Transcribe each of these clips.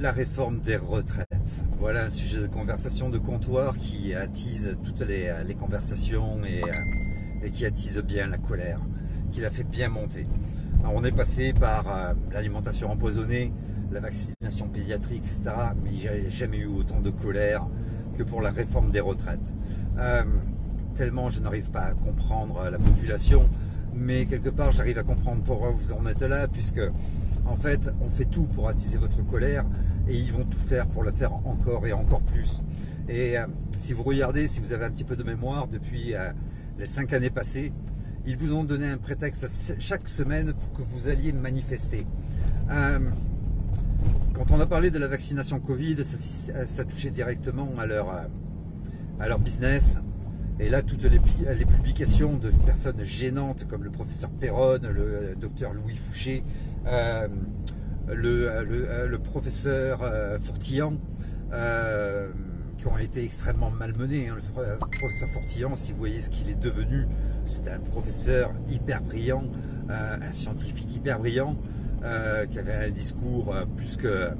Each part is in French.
la réforme des retraites. Voilà un sujet de conversation de comptoir qui attise toutes les, conversations et, euh, et, qui attise bien la colère, qui la fait bien monter. on est passé par euh, l'alimentation empoisonnée, la vaccination pédiatrique, etc. Mais j'ai jamais eu autant de colère que pour la réforme des retraites. Euh, tellement je n'arrive pas à comprendre la population, mais quelque part j'arrive à comprendre pourquoi vous en êtes là, puisque en fait, on fait tout pour attiser votre colère et ils vont tout faire pour le faire encore et encore plus. Et euh, si vous regardez, si vous avez un petit peu de mémoire depuis euh, les cinq années passées, ils vous ont donné un prétexte chaque semaine pour que vous alliez manifester. Euh, quand on a parlé de la vaccination Covid, ça, touchait directement à leur, business. Et là, toutes les, les, publications de personnes gênantes comme le professeur Perron, le docteur Louis Fouché, euh, le, le, professeur euh, Fortillan, euh, qui ont été extrêmement malmenés. Hein. Le professeur Fortillan, si vous voyez ce qu'il est devenu, c'est un professeur hyper brillant, un scientifique hyper brillant, qui avait un discours plus que,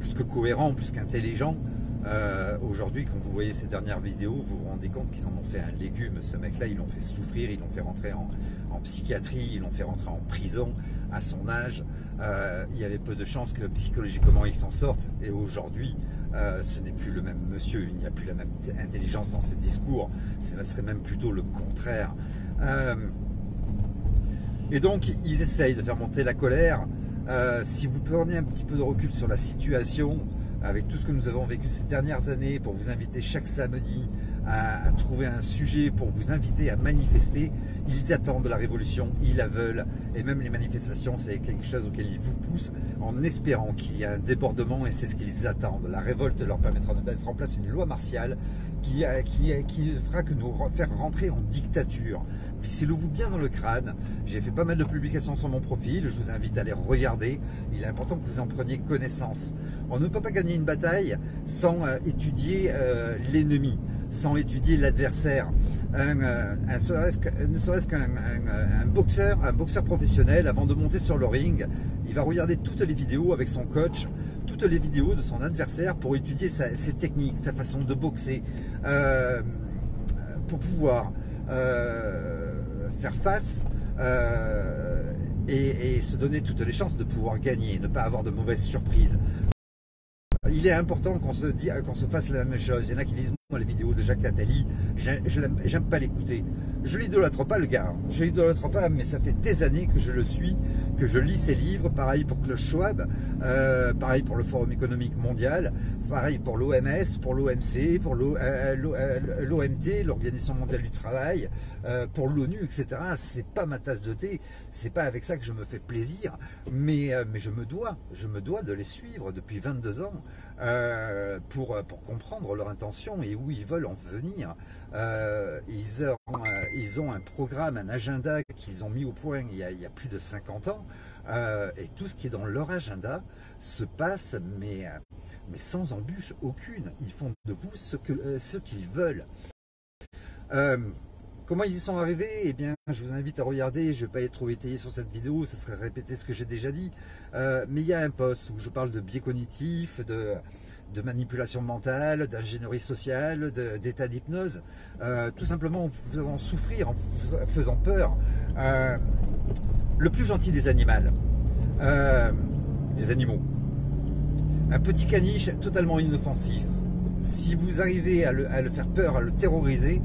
plus que cohérent, plus qu'intelligent. Aujourd'hui, quand vous voyez ces dernières vidéos, vous vous rendez compte qu'ils en ont fait un légume. Ce mec-là, ils l'ont fait souffrir, ils l'ont fait rentrer en, en psychiatrie, ils l'ont fait rentrer en prison à son âge, euh, il y avait peu de chances que psychologiquement il s'en sorte. Et aujourd'hui, euh, ce n'est plus le même monsieur, il n'y a plus la même intelligence dans ses discours, ce serait même plutôt le contraire. Euh, et donc, ils essayent de faire monter la colère. si vous prenez un petit peu de recul sur la situation, avec tout ce que nous avons vécu ces dernières années, pour vous inviter chaque samedi à, trouver un sujet pour vous inviter à manifester. Ils attendent la révolution, ils la veulent, et même les manifestations, c'est quelque chose auquel ils vous poussent en espérant qu'il y ait un débordement, et c'est ce qu'ils attendent. La révolte leur permettra de mettre en place une loi martiale qui, qui, qui fera que nous faire rentrer en dictature. Fixez-le-vous bien dans le crâne. J'ai fait pas mal de publications sur mon profil, je vous invite à les regarder. Il est important que vous en preniez connaissance. On ne peut pas gagner une bataille sans euh, étudier euh, l'ennemi sans étudier l'adversaire. Euh, ne serait-ce qu'un boxeur, un boxeur professionnel, avant de monter sur le ring, il va regarder toutes les vidéos avec son coach, toutes les vidéos de son adversaire pour étudier ses techniques, sa façon de boxer, euh, pour pouvoir euh, faire face et, se donner toutes les chances de pouvoir gagner, ne pas avoir de mauvaises surprises. Il est important qu'on se, se fasse la même chose. Il y en a qui disent les vidéos de Jacques Attali, j'aime pas l'écouter. Je l'idolâtre pas le gars, je l'idolâtre pas, mais ça fait des années que je le suis, que je lis ses livres, pareil pour Klaus Schwab, euh, pareil pour le Forum économique mondial, pareil pour l'OMS, pour l'OMC, pour l'OMT, euh, l'Organisation mondiale du travail, euh, pour l'ONU, etc. C'est pas ma tasse de thé, c'est pas avec ça que je me fais plaisir, mais, mais je me dois, je me dois de les suivre depuis 22 ans. Euh, pour, pour comprendre leur intention et où ils veulent en venir. Euh, ils, ont, euh, ils ont un programme, un agenda qu'ils ont mis au point il y a, plus de 50 ans. et tout ce qui est dans leur agenda se passe, mais, mais sans embûche aucune. Ils font de vous ce qu'ils ce qu'ils veulent. Comment ils y sont arrivés? Eh bien, je vous invite à regarder. Je ne vais pas être trop étayé sur cette vidéo, ça serait répéter ce que j'ai déjà dit. Euh, mais il y a un post où je parle de biais cognitifs, de, manipulation mentale, d'ingénierie sociale, d'état d'hypnose. Euh, tout simplement en vous faisant souffrir, en vous faisant peur. Euh, le plus gentil des animaux. des animaux. Un petit caniche totalement inoffensif. Si vous arrivez à le faire peur, à le terroriser,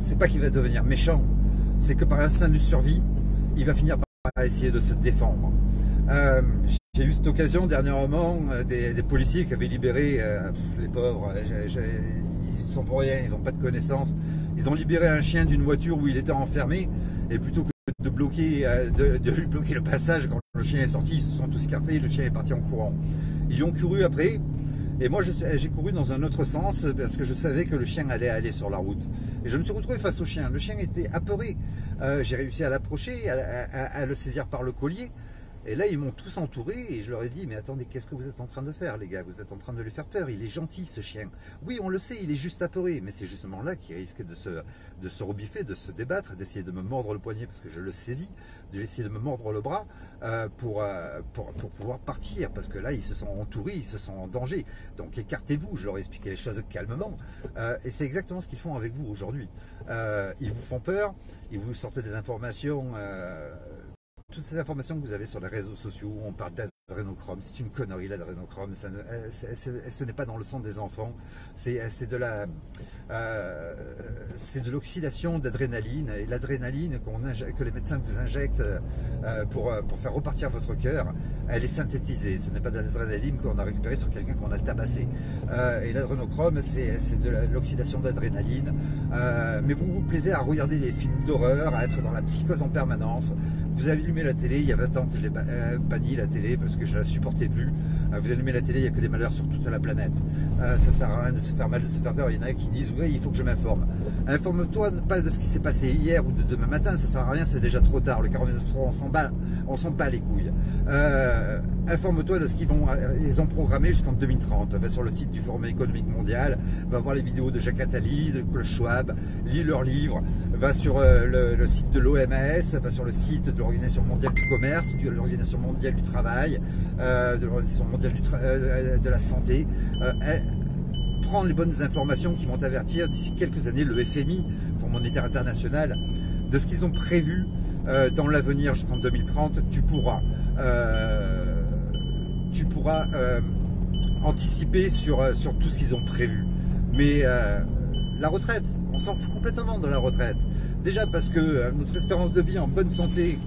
c'est pas qu'il va devenir méchant, c'est que par instinct de survie, il va finir par essayer de se défendre. Euh, j'ai eu cette occasion dernièrement euh, des, des policiers qui avaient libéré euh, les pauvres, ils sont pour rien, ils n'ont pas de connaissances. Ils ont libéré un chien d'une voiture où il était enfermé et plutôt que de bloquer, de, de, lui bloquer le passage quand le chien est sorti, ils se sont tous cartés, le chien est parti en courant. Ils ont couru après, et moi, j'ai couru dans un autre sens parce que je savais que le chien allait aller sur la route. Et je me suis retrouvé face au chien. Le chien était apeuré. Euh, j'ai réussi à l'approcher, à, le saisir par le collier. Et là, ils m'ont tous entouré et je leur ai dit, mais attendez, qu'est-ce que vous êtes en train de faire, les gars? Vous êtes en train de lui faire peur. Il est gentil, ce chien. Oui, on le sait, il est juste apeuré. Mais c'est justement là qu'il risque de se, de se rebiffer, de se débattre, d'essayer de me mordre le poignet parce que je le saisis, d'essayer de me mordre le bras euh, pour, euh, pour, pour, pouvoir partir. Parce que là, ils se sont entourés, ils se sont en danger. Donc écartez-vous. Je leur ai expliqué les choses calmement. Euh, et c'est exactement ce qu'ils font avec vous aujourd'hui. ils vous font peur, ils vous sortent des informations toutes ces informations que vous avez sur les réseaux sociaux, on parle d'adrénochrome, c'est une connerie l'adrénochrome, ce n'est pas dans le sang des enfants, c'est de la, euh, c'est de l'oxydation d'adrénaline, et l'adrénaline que les médecins vous injectent euh, pour, pour faire repartir votre cœur, elle est synthétisée, ce n'est pas de l'adrénaline qu'on a récupéré sur quelqu'un qu'on a tabassé. Euh, et l'adrénochrome, c'est de l'oxydation d'adrénaline, mais vous vous plaisez à regarder des films d'horreur, à être dans la psychose en permanence, vous avez allumé la télé, il y a 20 ans que je l'ai euh, banni la télé parce que je la supportais plus. Euh, vous allumez la télé, il n'y a que des malheurs sur toute la planète. Euh, ça sert à rien de se faire mal, de se faire peur. Il y en a qui disent oui, il faut que je m'informe. Informe-toi pas de ce qui s'est passé hier ou de demain matin, ça sert à rien, c'est déjà trop tard. Le 49.3, on s'en bat, on s'en bat les couilles. Informe-toi de ce qu'ils vont, ils ont programmé jusqu'en 2030. Va sur le site du Forum économique mondial, va voir les vidéos de Jacques Attali, de Klaus Schwab, lis leurs livres, va sur le, le site de l'OMS, va sur le site de l'Organisation mondiale du commerce, de l'Organisation mondiale du travail, euh, de l'Organisation mondiale euh, de la santé. Euh, prendre les bonnes informations qui vont avertir d'ici quelques années le FMI, Fonds monétaire international, de ce qu'ils ont prévu dans l'avenir jusqu'en 2030. Tu pourras, tu pourras anticiper sur, sur tout ce qu'ils ont prévu. Mais la retraite, on s'en fout complètement de la retraite. Déjà parce que notre espérance de vie en bonne santé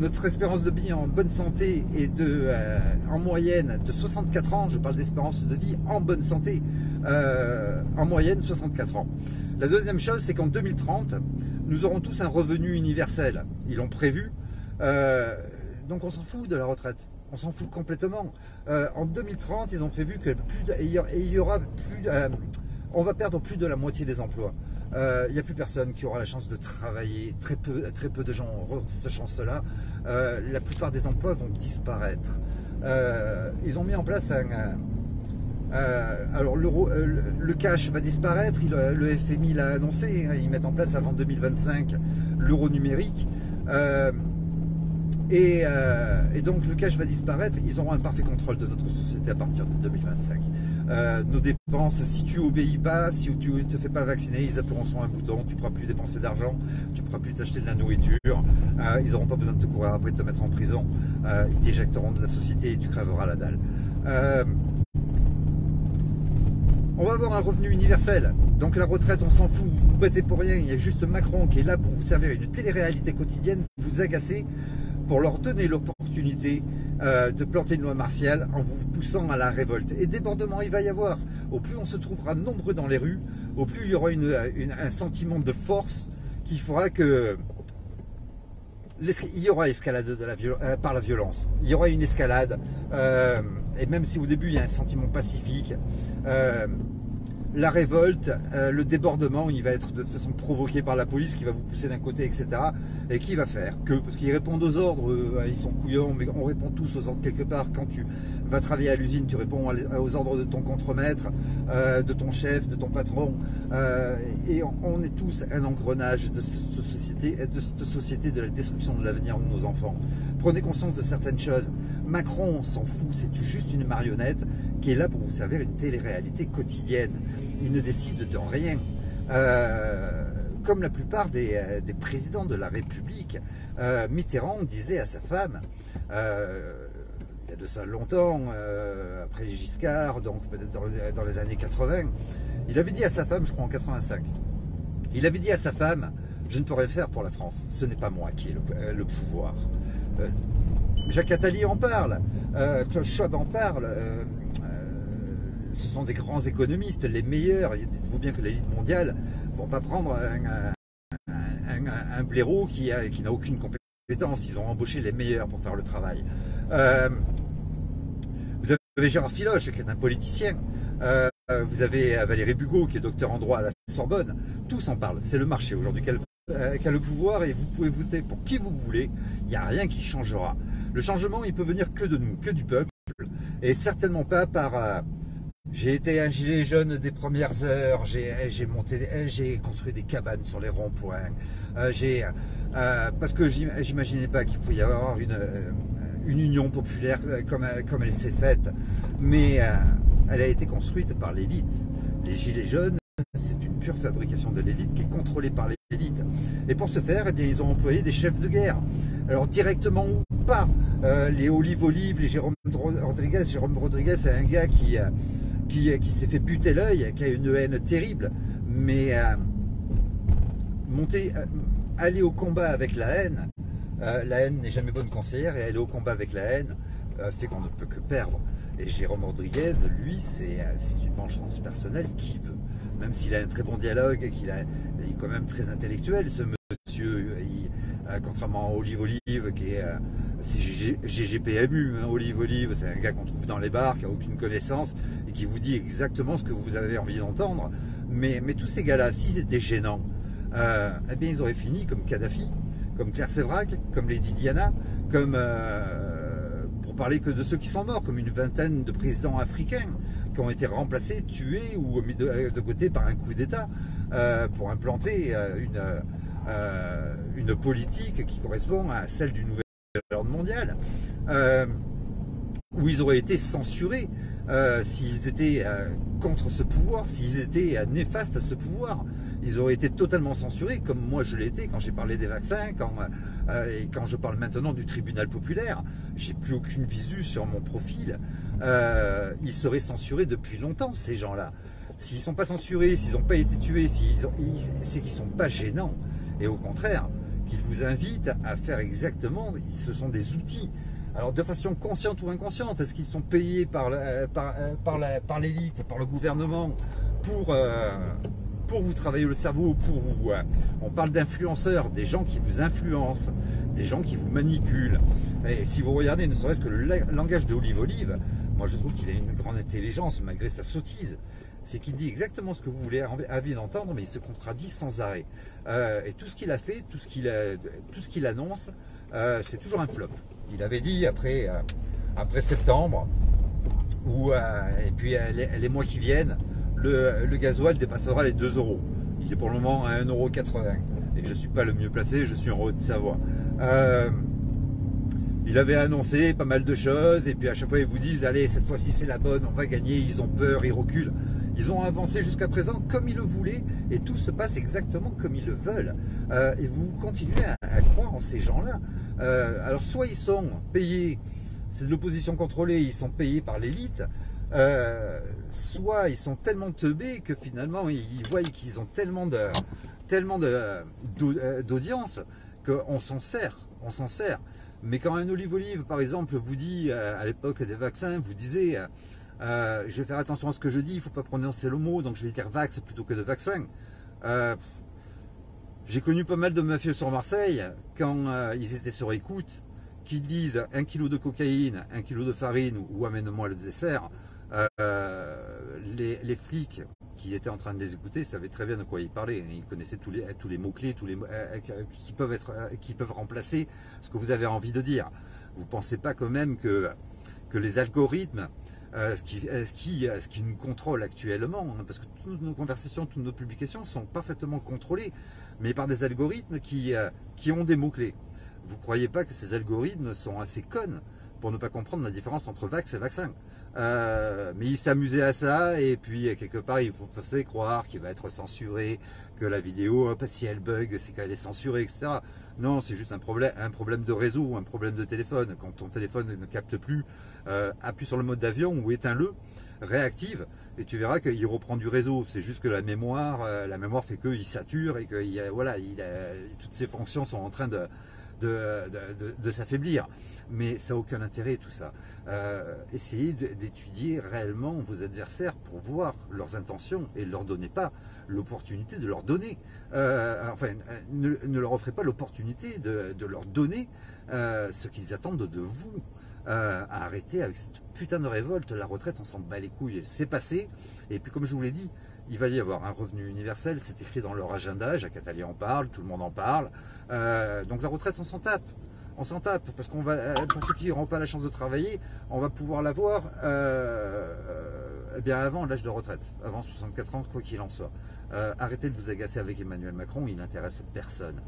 notre espérance de vie en bonne santé est de, euh, en moyenne de 64 ans. Je parle d'espérance de vie en bonne santé, euh, en moyenne 64 ans. La deuxième chose, c'est qu'en 2030, nous aurons tous un revenu universel. Ils l'ont prévu. Euh, donc on s'en fout de la retraite. On s'en fout complètement. en 2030, ils ont prévu que y aura plus, on va perdre plus de la moitié des emplois. Il euh, n'y a plus personne qui aura la chance de travailler. Très peu, de gens auront cette chance-là. Euh, la plupart des emplois vont disparaître. Euh, ils ont mis en place un... alors le, cash va disparaître, le FMI l'a annoncé, hein, ils mettent en place avant 2025 l'euro numérique. Et, donc le cash va disparaître, ils auront un parfait contrôle de notre société à partir de 2025. Euh, nos dépenses, si tu obéis pas, si tu ne te fais pas vacciner, ils appuieront sur un bouton, tu ne pourras plus dépenser d'argent, tu ne pourras plus t'acheter de la nourriture, euh, ils n'auront pas besoin de te courir après de te mettre en prison, euh, ils t'éjecteront de la société et tu crèveras la dalle. on va avoir un revenu universel. Donc la retraite, on s'en fout, vous vous battez pour rien. Il y a juste Macron qui est là pour vous servir une télé-réalité quotidienne, vous agacer pour leur donner l'opportunité euh, de planter une loi martiale en vous poussant à la révolte. Et débordement, il va y avoir. Au plus on se trouvera nombreux dans les rues, au plus il y aura un sentiment de force qui fera que il y aura escalade de la euh, par la violence. Il y aura une escalade. Euh, et même si au début il y a un sentiment pacifique, la révolte, euh, le débordement, il va être de toute façon provoqué par la police qui va vous pousser d'un côté, etc. Et qui va faire que, parce qu'ils répondent aux ordres, euh, ils sont couillons, mais on répond tous aux ordres quelque part. Quand tu vas travailler à l'usine, tu réponds aux ordres de ton contremaître, euh, de ton chef, de ton patron. et on, est tous un engrenage de cette société, de cette société de la destruction de l'avenir de nos enfants. Prenez conscience de certaines choses. Macron, s'en fout, c'est juste une marionnette qui est là pour vous servir une télé-réalité quotidienne. Il ne décide de rien. Euh, comme la plupart des, euh, présidents de la République, euh, Mitterrand disait à sa femme, il y a de ça longtemps, après Giscard, donc peut-être dans, les années 80, il avait dit à sa femme, je crois en 85, il avait dit à sa femme, je ne peux rien faire pour la France, ce n'est pas moi qui ai le, pouvoir. Jacques Attali en parle, Klaus Schwab en parle, ce sont des grands économistes, les meilleurs. Dites-vous bien que l'élite mondiale ne vont pas prendre un, blaireau qui, n'a aucune compétence. Ils ont embauché les meilleurs pour faire le travail. Euh, vous avez Gérard Filoche, qui est un politicien. Euh, vous avez Valérie Bugot, qui est docteur en droit à la Sorbonne. Tous en parlent. C'est le marché. Aujourd'hui, quel le pouvoir et vous pouvez voter pour qui vous voulez, il n'y a rien qui changera. Le changement, il peut venir que de nous, que du peuple, et certainement pas par... Euh, j'ai été un gilet jaune des premières heures, j'ai monté, j'ai construit des cabanes sur les ronds-points, euh, j'ai parce que j'imaginais pas qu'il pouvait y avoir une, une union populaire comme, comme elle s'est faite, mais elle a été construite par l'élite. Les gilets jaunes, c'est une pure fabrication de l'élite qui est contrôlée par l'élite. Et pour ce faire, eh bien, ils ont employé des chefs de guerre. Alors directement ou pas, euh, les Olive Olive, les Jérôme Rodriguez, Jérôme Rodriguez, c'est un gars qui, euh, qui, qui s'est fait buter l'œil, qui a une haine terrible, mais euh, monter, aller au combat avec la haine, la haine n'est jamais bonne conseillère, et aller au combat avec la haine fait qu'on ne peut que perdre. Et Jérôme Rodriguez, lui, c'est une vengeance personnelle qui veut. Même s'il a un très bon dialogue, qu'il est quand même très intellectuel, ce monsieur, euh, contrairement à Olive Olive, qui est, euh, c'est GGPMU, hein, Olive Olive, c'est un gars qu'on trouve dans les bars, qui n'a aucune connaissance, et qui vous dit exactement ce que vous avez envie d'entendre. Mais, mais tous ces gars-là, s'ils étaient gênants, euh, eh bien ils auraient fini comme Kadhafi, comme Claire Sévrac, comme Lady Diana, comme parler que de ceux qui sont morts, comme une vingtaine de présidents africains qui ont été remplacés, tués ou mis de, côté par un coup d'État euh, pour implanter euh, une, euh, une politique qui correspond à celle du nouvel ordre mondial, où ils auraient été censurés s'ils étaient contre ce pouvoir, s'ils étaient néfastes à ce pouvoir ils auraient été totalement censurés, comme moi je été quand j'ai parlé des vaccins, quand, euh, et quand je parle maintenant du tribunal populaire. J'ai plus aucune visu sur mon profil. Euh, ils seraient censurés depuis longtemps, ces gens-là. S'ils ne sont pas censurés, s'ils n'ont pas été tués, c'est qu'ils ne sont pas gênants. Et au contraire, qu'ils vous invitent à faire exactement, ce sont des outils. Alors de façon consciente ou inconsciente, est-ce qu'ils sont payés par l'élite, par, le gouvernement pour, euh, pour vous travailler le cerveau, pour vous. Euh, on parle d'influenceurs, des gens qui vous influencent, des gens qui vous manipulent. Et si vous regardez ne serait-ce que le langage de Olive Olive, moi je trouve qu'il a une grande intelligence malgré sa sottise. C'est qu'il dit exactement ce que vous voulez envie d'entendre, mais il se contradit sans arrêt. Euh, et tout ce qu'il a fait, tout ce qu'il annonce, euh, c'est toujours un flop. Il avait dit après, après septembre, ou, et puis les mois qui viennent, le, gasoil dépassera les 2 euros. Il est pour le moment à 1,80€. Et je ne suis pas le mieux placé, je suis en Haute-Savoie. Euh, il avait annoncé pas mal de choses, et puis à chaque fois ils vous disent allez cette fois-ci c'est la bonne, on va gagner, ils ont peur, ils reculent. Ils ont avancé jusqu'à présent comme ils le voulaient, et tout se passe exactement comme ils le veulent. Euh, et vous continuez à, croire en ces gens-là. Euh, alors soit ils sont payés, c'est de l'opposition contrôlée, ils sont payés par l'élite, euh, soit ils sont tellement teubés que finalement ils voient qu'ils ont tellement de tellement d'audience qu'on s'en sert, on s'en sert. Mais quand un olive olive par exemple vous dit à l'époque des vaccins, vous disiez je vais faire attention à ce que je dis, il ne faut pas prononcer le mot, donc je vais dire vax plutôt que de vaccin. J'ai connu pas mal de mafieux sur Marseille quand ils étaient sur écoute, qui disent un kilo de cocaïne, un kilo de farine ou amène-moi le dessert. Euh, les, flics qui étaient en train de les écouter savaient très bien de quoi ils parlaient. Ils connaissaient tous les, mots-clés tous les, euh, qui, peuvent euh, qui peuvent remplacer ce que vous avez envie de dire. Vous ne pensez pas quand même que les algorithmes, ce, qui, ce, qui, ce qui nous contrôle actuellement, hein, parce que toutes nos conversations, toutes nos publications sont parfaitement contrôlées, mais par des algorithmes qui, qui ont des mots-clés. Vous ne croyez pas que ces algorithmes sont assez connes pour ne pas comprendre la différence entre vax et vaccin? Euh, mais il s'amusait à ça et puis quelque part il faut forcer croire qu'il va être censuré, que la vidéo, si elle bug, c'est qu'elle est censurée, etc. Non, c'est juste un problème, un problème de réseau, un problème de téléphone. Quand ton téléphone ne capte plus, euh, appuie sur le mode d'avion ou éteins-le, réactive, et tu verras qu'il reprend du réseau. C'est juste que la mémoire, euh, la mémoire fait qu'il sature et que voilà, il toutes ses fonctions sont en train de, de, s'affaiblir. Mais ça n'a aucun intérêt tout ça. Euh, essayez d'étudier réellement vos adversaires pour voir leurs intentions et ne leur donnez pas l'opportunité de leur donner. Euh, enfin, ne, leur offrez pas l'opportunité de, leur donner euh, ce qu'ils attendent de vous. arrêtez avec cette putain de révolte, la retraite, on s'en bat les couilles, c'est passé. Et puis comme je vous l'ai dit, il va y avoir un revenu universel, c'est écrit dans leur agenda, Jacques Attali en parle, tout le monde en parle. Euh, donc la retraite, on s'en tape. On s'en tape, parce qu'on va, euh, pour ceux qui n'auront pas la chance de travailler, on va pouvoir l'avoir euh, eh bien avant l'âge de retraite, avant 64 ans, quoi qu'il en soit. arrêtez de vous agacer avec Emmanuel Macron, il n'intéresse personne.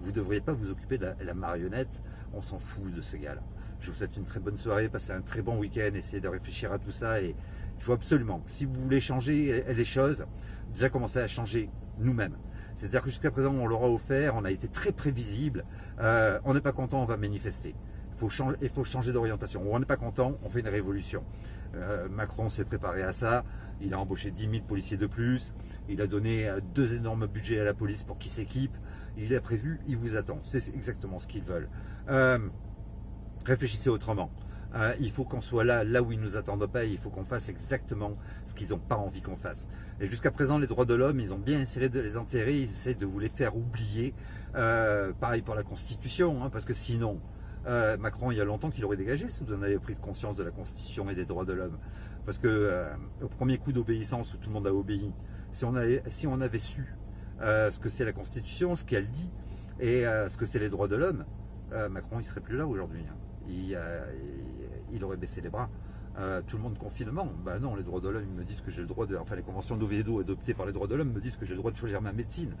Vous ne devriez pas vous occuper de la, marionnette, on s'en fout de ce gars-là. Je vous souhaite une très bonne soirée, passez un très bon week-end, essayez de réfléchir à tout ça et il faut absolument, si vous voulez changer les choses, déjà commencer à changer nous-mêmes. C'est-à-dire que jusqu'à présent, on l'aura offert, on a été très prévisible. Euh, on n'est pas content, on va manifester. Il faut changer, d'orientation. On n'est pas content, on fait une révolution. Euh, Macron s'est préparé à ça. Il a embauché 10 000 policiers de plus. Il a donné euh, deux énormes budgets à la police pour qu'ils s'équipent. Il a prévu, il vous attend. C'est exactement ce qu'ils veulent. réfléchissez autrement. Euh, il faut qu'on soit là, là où ils ne nous attendent pas, il faut qu'on fasse exactement ce qu'ils n'ont pas envie qu'on fasse. Et jusqu'à présent, les droits de l'homme, ils ont bien essayé de les enterrer, ils essaient de vous les faire oublier. Euh, pareil pour la Constitution, hein, parce que sinon, euh, Macron, il y a longtemps qu'il aurait dégagé si vous en avez pris conscience de la Constitution et des droits de l'homme. Parce que au premier coup d'obéissance où tout le monde a obéi, si on avait, su ce que c'est la Constitution, ce qu'elle dit, et ce que c'est les droits de l'homme, Macron, il serait plus là aujourd'hui. Hein. Aurait baissé les bras. Euh, tout le monde confinement. Ben non, les droits de l'homme me disent que j'ai le droit de. Enfin, les conventions d'Oviedo adoptées par les droits de l'homme me disent que j'ai le droit de choisir ma médecine.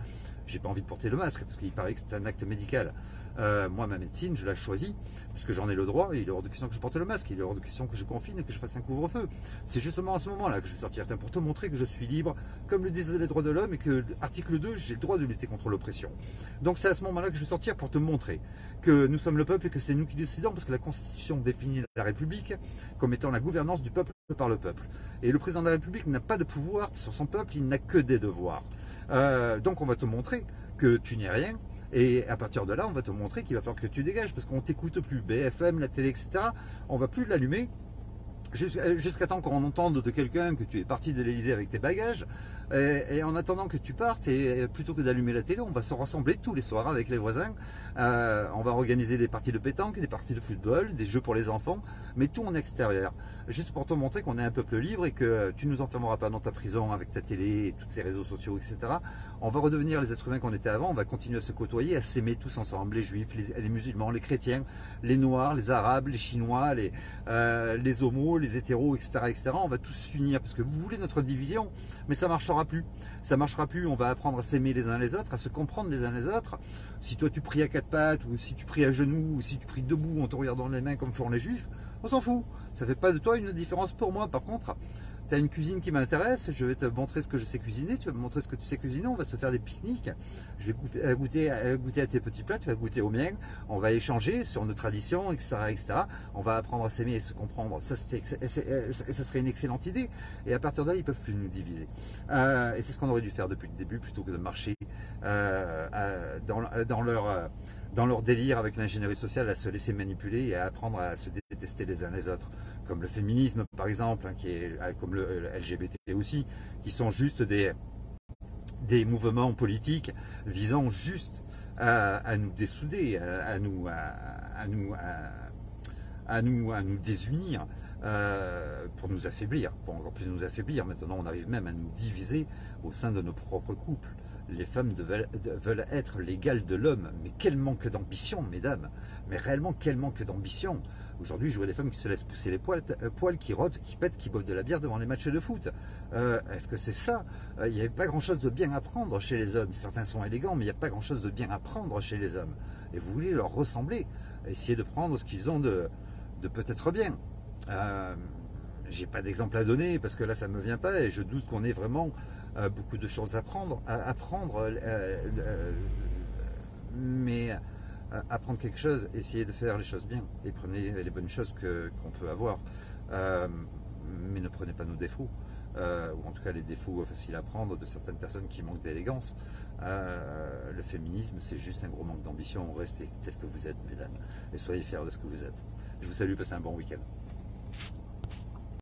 J'ai pas envie de porter le masque parce qu'il paraît que c'est un acte médical. Euh, moi, ma médecine, je la choisis puisque j'en ai le droit et il est hors de question que je porte le masque. Il est hors de question que je confine et que je fasse un couvre-feu. C'est justement à ce moment-là que je vais sortir. pour te montrer que je suis libre, comme le disent les droits de l'homme et que l'article 2, j'ai le droit de lutter contre l'oppression. Donc, c'est à ce moment-là que je vais sortir pour te montrer que nous sommes le peuple et que c'est nous qui décidons, parce que la Constitution définit la République comme étant la gouvernance du peuple par le peuple. Et le président de la République n'a pas de pouvoir sur son peuple, il n'a que des devoirs. Euh, donc on va te montrer que tu n'es rien, et à partir de là, on va te montrer qu'il va falloir que tu dégages, parce qu'on t'écoute plus. BFM, la télé, etc., on va plus l'allumer jusqu'à temps qu'on entende de quelqu'un que tu es parti de l'Elysée avec tes bagages. Et, en attendant que tu partes, et plutôt que d'allumer la télé, on va se rassembler tous les soirs avec les voisins. Euh, on va organiser des parties de pétanque, des parties de football, des jeux pour les enfants, mais tout en extérieur. Juste pour te montrer qu'on est un peuple libre et que tu ne nous enfermeras pas dans ta prison avec ta télé et tous ces réseaux sociaux, etc. On va redevenir les êtres humains qu'on était avant, on va continuer à se côtoyer, à s'aimer tous ensemble, les juifs, les, musulmans, les chrétiens, les noirs, les arabes, les chinois, les, euh, les homos, les hétéros, etc., etc. On va tous s'unir parce que vous voulez notre division, mais ça marchera plus. Ça marchera plus. On va apprendre à s'aimer les uns les autres, à se comprendre les uns les autres. Si toi tu pries à quatre pattes, ou si tu pries à genoux, ou si tu pries debout en te regardant les mains comme font les juifs, on s'en fout. Ça fait pas de toi une différence pour moi. Par contre, tu as une cuisine qui m'intéresse, je vais te montrer ce que je sais cuisiner, tu vas me montrer ce que tu sais cuisiner, on va se faire des pique-niques, je vais euh, goûter, euh, goûter, à tes petits plats, tu vas goûter aux miens, on va échanger sur nos traditions, etc. etc. On va apprendre à s'aimer et se comprendre. Ça, serait une excellente idée. Et à partir de là, ils peuvent plus nous diviser. Euh, et c'est ce qu'on aurait dû faire depuis le début, plutôt que de marcher dans leur dans leur délire avec l'ingénierie sociale à se laisser manipuler et à apprendre à se détester les uns les autres, comme le féminisme par exemple, hein, qui est, euh, comme le, LGBT aussi, qui sont juste des, des mouvements politiques visant juste à, nous dessouder, à, nous, à, nous, à, nous, à nous désunir. Euh, pour nous affaiblir, pour encore plus nous affaiblir. Maintenant, on arrive même à nous diviser au sein de nos propres couples les femmes veulent, être l'égale de l'homme. Mais quel manque d'ambition, mesdames Mais réellement, quel manque d'ambition Aujourd'hui, je vois des femmes qui se laissent pousser les poils, euh, qui rotent, qui pètent, qui boivent de la bière devant les matchs de foot. Euh, est-ce que c'est ça? Euh, Il n'y avait pas grand-chose de bien à prendre chez les hommes. Certains sont élégants, mais il n'y a pas grand-chose de bien à prendre chez les hommes. Et vous voulez leur ressembler, essayer de prendre ce qu'ils ont de, peut-être bien. J'ai pas d'exemple à donner parce que là, ça ne me vient pas et je doute qu'on ait vraiment euh, beaucoup de choses à prendre, à apprendre, euh, euh, mais apprendre quelque chose, essayez de faire les choses bien et prenez les bonnes choses qu'on peut avoir, mais ne prenez pas nos défauts. ou en tout cas les défauts faciles à prendre de certaines personnes qui manquent d'élégance. le féminisme, c'est juste un gros manque d'ambition. Restez tel que vous êtes, mesdames, et soyez fiers de ce que vous êtes. Je vous salue, passez un bon week-end.